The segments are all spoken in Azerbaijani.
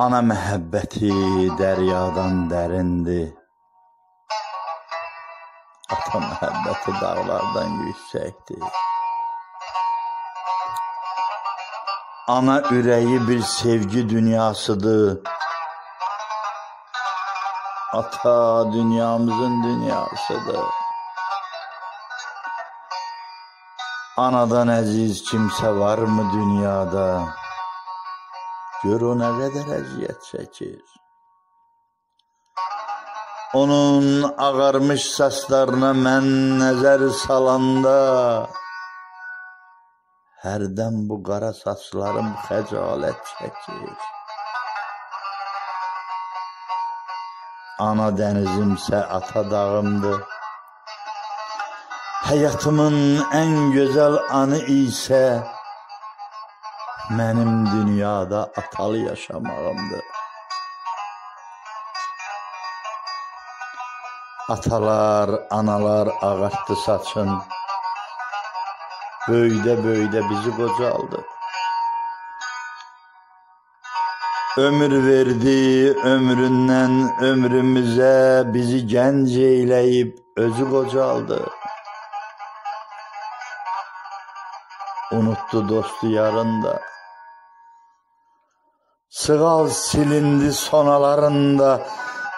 Ana məhəbbəti dəryadan dərindir. Ata məhəbbəti dağlardan yüksəkdir. Ana ürəyi bir sevgi dünyasıdır. Ata dünyamızın dünyasıdır. Anadan əziz kimsə varmı dünyada? Gör o nə qədər əziyyət çəkir. Onun ağarmış saçlarına mən nəzər salanda hərdən bu qara saçlarım xəcalət çəkir. Ana dənizimsə ata dağımdır. Həyatımın ən gözəl anı isə Mənim dünyada atalı yaşamağımdır. Atalar, analar ağartdı saçın. Böyüdə-böyüdə bizi qocaldı. Ömür verdi ömründən ömrümüzə bizi gənc eyləyib özü qocaldı. Unutdu dostu yarında. Sığal silindi sonalarında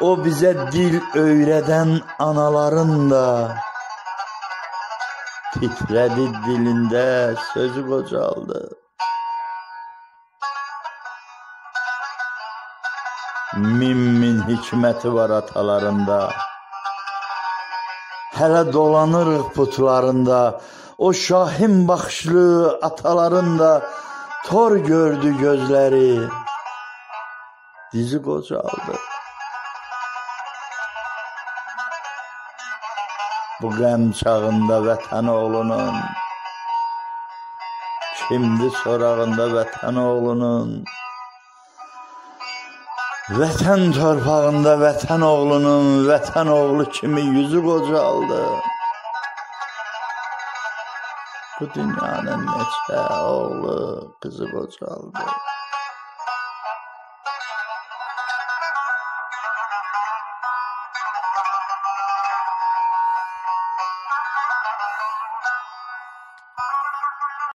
O bizə dil öyrədən analarında Titrədi dilində sözü qocaldı Min min hikməti var atalarında. Hələ dolanırıq putlarında O şahin baxışlı ataların da tor gördü gözləri dizi qocaldı. Bu qəm çağında vətən oğlunun kimdi sorağında vətən oğlunun Vətən torpağında vətən oğlunun vətən oğlu kimi yüzü qocaldı. Bu dünyanın neçə oğlu qızı qocaldı.